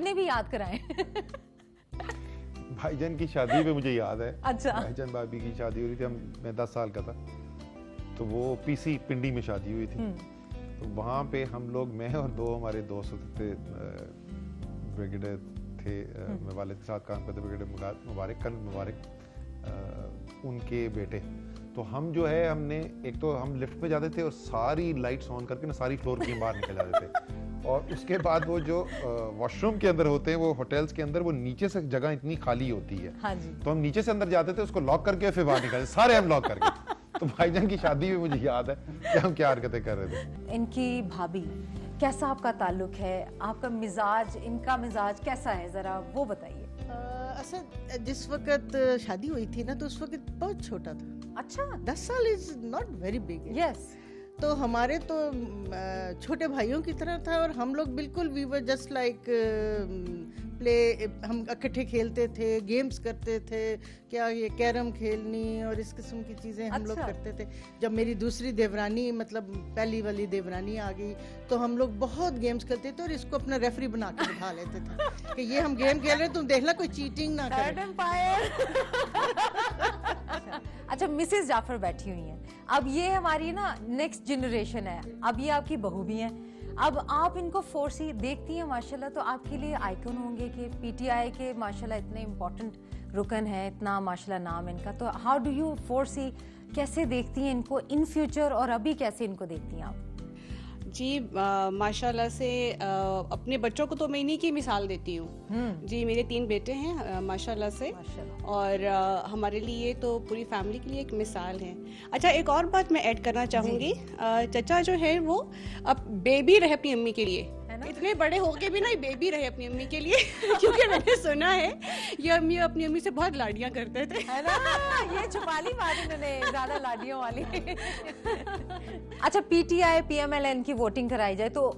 ने भी याद कराए। भाईजान की शादी पे मुझे याद है। अच्छा। भाईजान भाभी की शादी हुई थी हम मैं दस साल का था। तो वो पीसी पिंडी में शादी हुई थी। हम्म। तो वहाँ पे हम लोग मैं और दो हमारे दोस्त थे ब्रिगेडियर थे अ, हम्म। मैं वालिद के साथ काम करते ब्रिगेडियर मुबारक कल मुबारक उनके बेटे। तो हम जो है हमने एक तो हम लिफ्ट में जाते थे और सारी लाइट्स ऑन करके ना सारी फ्लोर के बाहर निकल जाते थे। और उसके बाद वो जो वॉशरूम के अंदर होते हैं वो होटल्स के अंदर वो नीचे से जगह इतनी खाली होती है। हाँ जी। तो हम नीचे से अंदर जाते थे उसको लॉक करके फिर बाहर निकलते सारे हम लॉक करके। तो भाईजान की शादी भी मुझे याद है कि हम क्या हरकतें कर रहे थे। इनकी भाभी कैसा आपका ताल्लुक है? आपका मिजाज इनका मिजाज कैसा है? जरा वो बताइए। असद जिस वक्त शादी हुई थी ना तो उस वक्त बहुत छोटा था। अच्छा। दस साल is not very big yes तो हमारे तो छोटे भाइयों की तरह था और हम लोग बिल्कुल we were just like play हम इकट्ठे खेलते थे गेम्स करते थे क्या ये कैरम खेलनी और इस किस्म की चीज़ें हम अच्छा। लोग। करते थे। जब मेरी दूसरी देवरानी मतलब पहली वाली देवरानी आ गई तो हम लोग बहुत गेम्स खेलते थे और इसको अपना रेफरी बना के बिठा लेते थे कि ये हम गेम खेल रहे तुम देख देखना कोई चीटिंग ना करे। अच्छा मिसेस जाफ़र बैठी हुई हैं। अब ये हमारी ना नेक्स्ट जनरेशन है। अब ये आपकी बहू भी हैं। अब आप इनको फोर्स ही देखती हैं, माशाल्लाह तो आपके लिए आइकन होंगे कि पीटीआई के, माशाल्लाह, इतने इम्पोर्टेंट रुकन है, इतना, माशाल्लाह, नाम इनका। तो हाउ डू यू फोर्स ही कैसे देखती हैं इनको इन फ्यूचर और अभी कैसे इनको देखती हैं आप? जी माशाल्लाह से आ, अपने बच्चों को तो मैं इन्हीं की मिसाल देती हूँ। हम्म। जी मेरे तीन बेटे हैं माशाल्लाह से। माशाला। और आ, हमारे लिए तो पूरी फैमिली के लिए एक मिसाल है। अच्छा एक और बात मैं ऐड करना चाहूँगी। चचा जो है वो अब बेबी रहे अपनी अम्मी के लिए। ना? इतने बड़े होके भी ना बेबी रहे अपनी अम्मी के लिए। क्योंकि मैंने सुना है ये अम्मी अपनी अम्मी से बहुत लाडियाँ करते थे। है ना? ये छुपा ली बात इन्होंने ज़्यादा लाडियों वाली। अच्छा पीटीआई पीएमएलएन की वोटिंग कराई जाए तो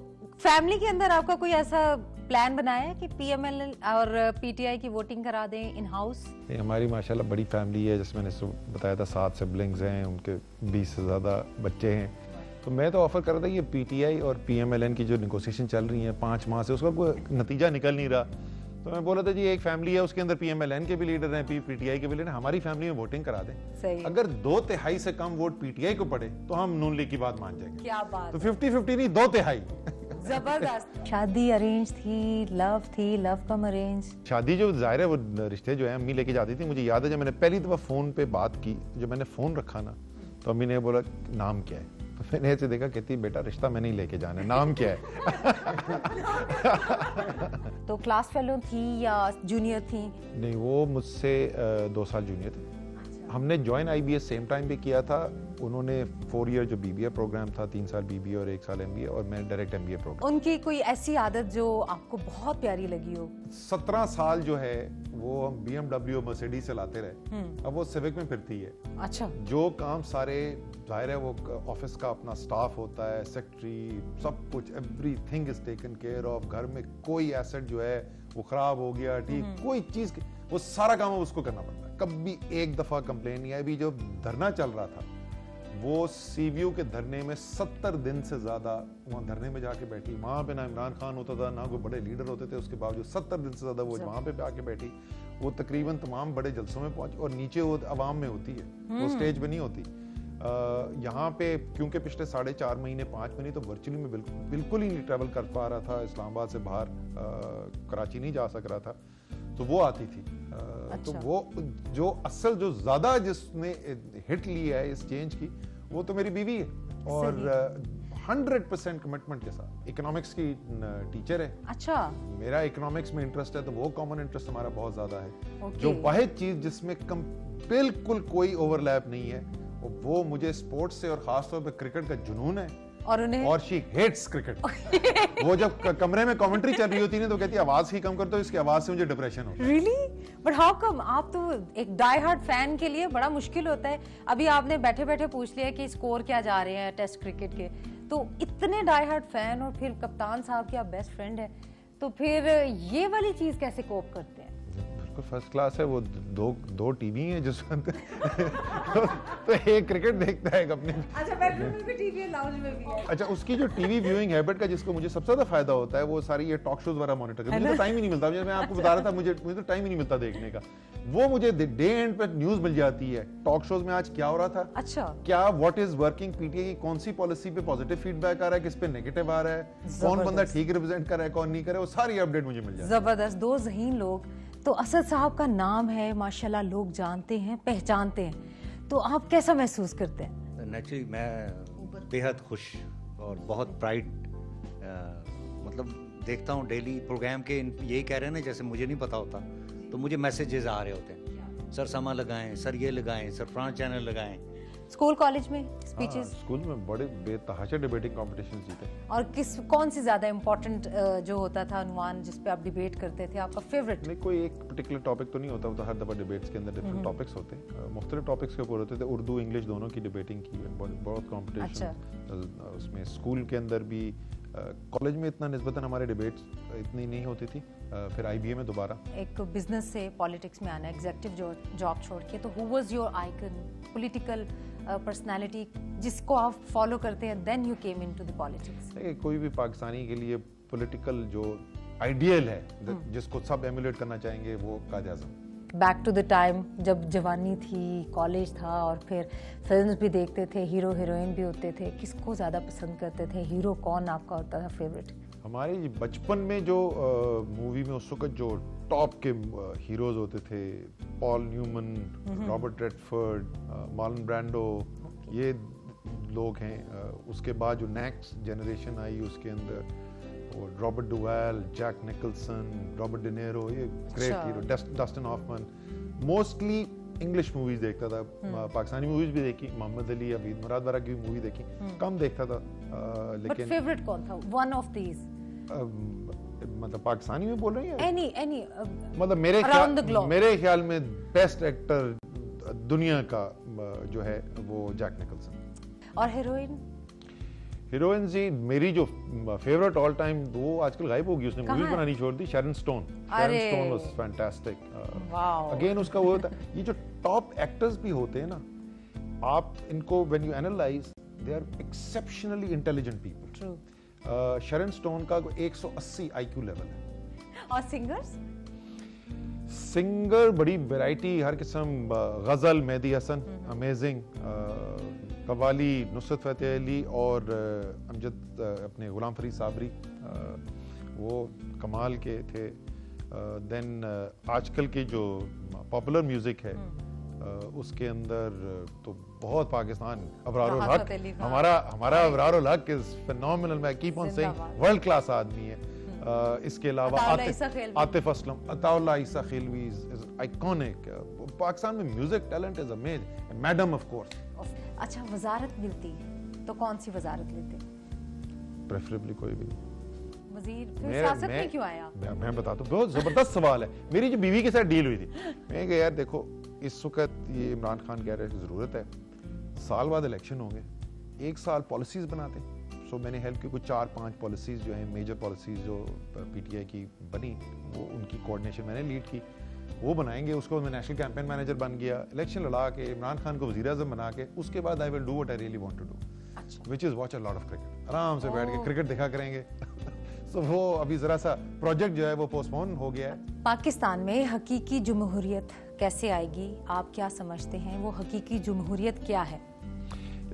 फैमिली के अंदर आपका कोई ऐसा प्लान बनाया है कि पीएमएल और पीटीआई की वोटिंग करा दें इन हाउस हमारी माशाल्लाह बड़ी फैमिली है जैसे मैंने बताया था सात सिबलिंग्स हैं उनके बीस से ज़्यादा बच्चे हैं। तो मैं तो ऑफ़र कर रहा था ये पीटीआई और पीएमएलएन की जो निगोसिएशन चल रही है पाँच माह से उसका कोई नतीजा निकल नहीं रहा। तो मैं बोला था जी एक फैमिली है उसके अंदर पीएमएलएन के भी लीडर हैं पी पीटीआई के भी लीडर हैं हमारी फैमिली में वोटिंग करा दें। सही। अगर दो तिहाई से कम वोट पीटीआई को पड़े तो हम नून लीग की बात मान जाएँगे। क्या बात तो फिफ्टी फिफ्टी नहीं दो तिहाई। ज़बरदस्त। शादी अरेंज थी लव थी लव कम अरेंज शादी जो ज़ाहिर है वो रिश्ते जो है अम्मी लेके जाती थी मुझे याद है जब मैंने पहली दफ़ा फ़ोन पे बात की जब मैंने फ़ोन रखा ना तो अम्मी ने बोला नाम क्या है? मैंने ऐसे देखा कहती बेटा रिश्ता मैं नहीं लेके जाना नाम क्या है? तो क्लास फेलो थी या जूनियर थी? नहीं वो मुझसे दो साल जूनियर थे। हमने join I B same time पे किया था। उन्होंने फोर ईयर जो बीबीए प्रोग्राम था तीन साल बीबीए और एक साल एमबीए और मैं डायरेक्ट एमबीए प्रोग्राम उनकी कोई ऐसी आदत जो आपको बहुत प्यारी लगी हो? सत्रह साल जो है वो हम बी एमडब्ल्यू मर्सिडीज चलाते रहे। हम्म। अब वो सिविक में फिरती है। अच्छा। जो काम सारे ज़ाहिर है वो ऑफ़िस का अपना स्टाफ होता है सेक्रेटरी सब कुछ everything is taken care of घर में कोई एसेट जो है वो खराब हो गया ठीक कोई चीज़ वो सारा काम उसको करना पड़ता है। कभी एक दफ़ा कंप्लेन नहीं आई। अभी जो धरना चल रहा था वो सीवीयू के धरने में सत्तर दिन से ज़्यादा वहाँ धरने में जाके बैठी। वहाँ पे ना इमरान खान होता था ना कोई बड़े लीडर होते थे उसके बावजूद सत्तर दिन से ज़्यादा वो वहाँ पे आके बैठी। वो तकरीबन तमाम बड़े जलसों में पहुँच और नीचे वो आवाम में होती है। वो स्टेज पे नहीं होती। यहाँ पे क्योंकि पिछले साढ़े चार महीने पाँच महीने तो वर्चुअली में बिल्कुल बिल्कुल ही नहीं ट्रैवल कर पा रहा था। इस्लामाबाद से बाहर कराची नहीं जा सक रहा था। तो वो आती थी। अ, तो अच्छा। वो जो असल जो ज़्यादा जिसने हिट ली है इस चेंज की वो तो मेरी बीवी है। और हंड्रेड परसेंट कमिटमेंट के साथ। इकोनॉमिक्स की टीचर है। अच्छा। मेरा इकोनॉमिक्स में इंटरेस्ट है तो वो कॉमन इंटरेस्ट हमारा बहुत ज़्यादा है। Okay. जो वाहिद चीज़ जिसमें कम बिल्कुल कोई ओवरलैप नहीं है वो मुझे स्पोर्ट्स से और खासतौर पर क्रिकेट का जुनून है। और उन्हें और शी हेट्स क्रिकेट वो जब कमरे में कमेंट्री चल रही होती है तो कहती है आवाज़ ही कम कर दो इसकी आवाज़ से मुझे डिप्रेशन हो रियली बट हाउ कम आप तो एक डाई हार्ट फ़ैन के लिए बड़ा मुश्किल होता है। अभी आपने बैठे बैठे पूछ लिया कि स्कोर क्या जा रहे हैं टेस्ट क्रिकेट के। तो इतने डाई हार्ट फ़ैन और फिर कप्तान साहब के आप बेस्ट फ्रेंड हैं तो फिर ये वाली चीज़ कैसे कोप करते हैं? बिल्कुल फ़र्स्ट क्लास है वो दो दो टीवी हैं जिसमें तो एक क्रिकेट देखता है अपने। अच्छा बेडरूम में भी टीवी है लाउंज में भी है। अच्छा उसकी जो टीवी व्यूइंग हैबिट का जिसको मुझे सबसे ज़्यादा फ़ायदा होता है वो सारी ये टॉक शोज़ वगैरह मॉनिटर मुझे तो टाइम ही नहीं मिलता। मैं आपको बता रहा था मुझे मुझे तो टाइम ही नहीं मिलता देखने का। वो मुझे डे एंड पे न्यूज़ मिल जाती है। टॉक शोज़ में आज क्या हो रहा था? अच्छा। क्या व्हाट इज़ वर्किंग पीटीए की कौन सी पॉलिसी पे पॉजिटिव फीडबैक आ रहा है? किस पे नेगेटिव आ रहा है? कौन बंदा ठीक रिप्रेजेंट कर रहा है कौन नहीं कर रहा है? वो सारी अपडेट मुझे मिल जाती है। ज़बरदस्त। दो जहीन लोग तो असद साहब का नाम है माशाल्लाह लोग जानते हैं पहचानते हैं। तो आप कैसा महसूस करते हैं? नेचुरली मैं बेहद खुश और बहुत प्राइड मतलब देखता हूँ डेली प्रोग्राम के यही कह रहे हैं ना जैसे मुझे नहीं पता होता तो मुझे मैसेजेस आ रहे होते हैं। सर समा लगाएँ सर ये लगाएँ सर फ्रांस चैनल लगाएँ। स्कूल कॉलेज में हाँ, स्पीचेस स्कूल में बड़े बेतहाशा डिबेटिंग कॉम्पिटिशन जीते और किस कौन सी ज़्यादा इम्पोर्टेंट जो होता था अनुमान जिस पे आप डिबेट करते थे आपका फेवरेट नहीं कोई एक पर्टिकुलर टॉपिक तो नहीं होता वो तो हर दफ़ा डिबेट्स के अंदर डिफरेंट टॉपिक्स होते हैं। मुख्तलिफ़ टॉपिक्स के ऊपर होते थे उर्दू इंग्लिश दोनों की डिबेटिंग की बहुत बहुत कंपटीशन उसमें स्कूल के अंदर भी कॉलेज में इतना निस्बतन हमारे डिबेट्स इतनी नहीं होती थी। फिर आईबीए में दोबारा। एक बिज़नेस से पॉलिटिक्स में आना एग्जेक्टिव जॉब छोड़ के तो who was your icon political personality जिसको आप फॉलो करते हैं then you came into the politics देखिए, कोई भी पाकिस्तानी के लिए पॉलिटिकल जो आइडियल है जिसको सब एमुलेट करना चाहेंगे वो Quaid Azam. Back to the time जब जवानी थी कॉलेज था और फिर फ़िल्म भी देखते थे हीरो हीरोइन भी होते थे। किसको ज़्यादा पसंद करते थे? हीरो कौन आपका होता था फेवरेट हमारे बचपन में जो मूवी में उस वक्त जो टॉप के हीरोज होते थे Paul Newman Robert Redford Marlon Brando ये लोग हैं। उसके बाद जो नेक्स्ट जनरेशन आई उसके अंदर Robert Duvall Jack Nicholson Robert De Niro ये great. Hero Dustin Hoffman mostly English movies देखता था हम्म। पाकिस्तानी मूवीज़ भी देखी मोहम्मद अली अबीद मुराद बारा की मूवी देखी। कम देखता था लेकिन फेवरेट कौन था? वन ऑफ़ दीज मतलब पाकिस्तानी में बोल रही हैं? एनी एनी मतलब मेरे ख्याल मेरे ख्याल में बेस्ट एक्टर दुनिया का जो है वो जैक निकलसन और हीरोइन हीरोइन जी मेरी जो फेवरेट ऑल टाइम वो आजकल गायब होगी। उसने मूवीज़ बनानी छोड़ दी शरण स्टोन अरे। स्टोन वाज फैंटास्टिक अगेन उसका वो होता है ये जो टॉप एक्टर्स भी होते हैं ना आप इनको when you analyze they are exceptionally intelligent people true Sharon Stone का 180 आईक्यू लेवल है। और सिंगर्स सिंगर बड़ी वैरायटी हर किस्म गज़ल मेहदी हसन अमेजिंग कवाली नुसरत फतेह अली और अमजद अपने गुलाम फरीद साबरी वो कमाल के थे। देन आजकल के जो पॉपुलर म्यूज़िक है उसके अंदर तो बहुत पाकिस्तान अबरार हक हमारा हमारा अबरार हक इज़ फिनोमिनल मैं keep on saying world class आदमी है। इसके अलावा आतिफ- असलम अताउल्लाह ईसा खिलवी इज़ आइकॉनिक पाकिस्तान में music talent is amazing madam of course अच्छा वजारत मिलती है तो कौन सी वजारत लेते प्रेफरेबली कोई भी वज़ीर फिर सियासत में क्यों आया मैं, मैं बताता हूँ बहुत ज़बरदस्त सवाल है मेरी जो बीवी के साथ डील हुई थी मैं कहा यार देखो इस वक्त ये इमरान खान कह रहे हैं ज़रूरत है साल बाद इलेक्शन होंगे एक साल पॉलिसीज़ बनाते हैं सो मैंने हेल्प की। कुछ चार पाँच पॉलिसीज़ जो हैं मेजर पॉलिसीज़ जो पीटीआई की बनी वो उनकी कोऑर्डिनेशन मैंने लीड की। वो बनाएँगे उसको। मैं नेशनल कैंपेन मैनेजर बन गया। इलेक्शन लड़ा के इमरान खान को वज़ीर अजम बना के उसके बाद I will do what I really want to do which is watch a lot of cricket आराम से बैठ के क्रिकेट देखा करेंगे। सो वो अभी जरा सा प्रोजेक्ट जो है वो पोस्टपोन हो गया है। पाकिस्तान में हकीकी जमहूरियत कैसे आएगी? आप क्या समझते हैं? वो हकीकी जमहूरियत क्या है?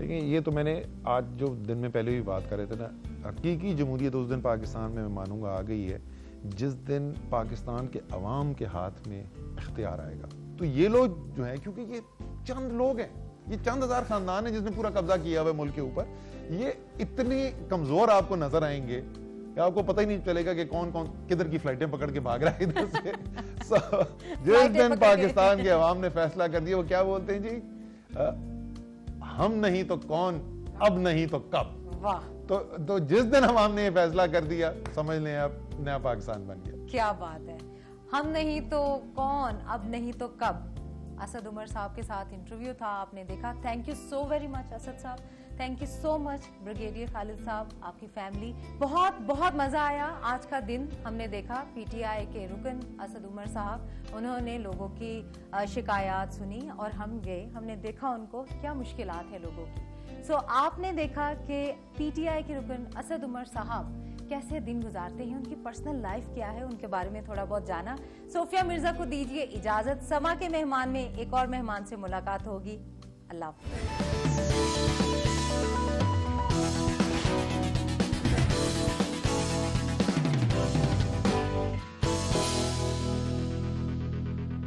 देखिए ये तो मैंने आज जो दिन में पहले भी बात कर रहे थे ना हकीकी जमहूरियत उस दिन पाकिस्तान में मैं मानूँगा आ गई है जिस दिन पाकिस्तान के अवाम के हाथ में इख्तियार आएगा। तो ये लोग जो है क्योंकि ये चंद लोग हैं ये चंद हज़ार खानदान है जिसने पूरा कब्जा किया हुआ है मुल्क के ऊपर। ये इतने कमज़ोर आपको नज़र आएँगे कि आपको पता ही नहीं चलेगा कि कौन कौन किधर की फ्लाइटें पकड़ के भाग रहा है इधर से। So, जिस दिन पाकिस्तान के अवाम ने फैसला कर दिया वो क्या बोलते हैं जी? हम नहीं तो कौन अब नहीं तो कब? वाह। तो तो जिस दिन हम हमने ये फैसला कर दिया समझ लें आप नया पाकिस्तान बन गया। क्या बात है। हम नहीं तो कौन अब नहीं तो कब? असद उमर साहब के साथ इंटरव्यू था आपने देखा। Thank you so very much Asad साहब। Thank you so much brigadier Khalid साहब आपकी फैमिली बहुत बहुत मज़ा आया आज का दिन। हमने देखा पीटीआई के रुकन असद उमर साहब उन्होंने लोगों की शिकायत सुनी और हम गए। हमने देखा उनको क्या मुश्किल है लोगों की। सो so, आपने देखा कि पीटीआई के रुकन असद उमर साहब कैसे दिन गुजारते हैं उनकी पर्सनल लाइफ क्या है उनके बारे में थोड़ा बहुत जाना। सोफिया मिर्ज़ा को दीजिए इजाज़त। समा के मेहमान में एक और मेहमान से मुलाकात होगी। अल्लाह।